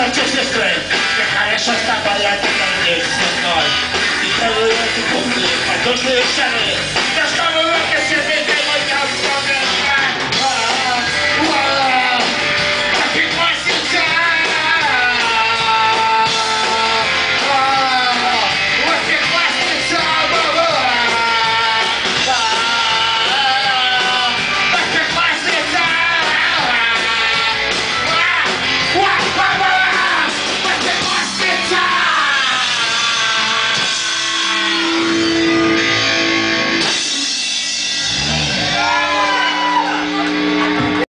such is the strength The highest of the body of the man is the a way to complete,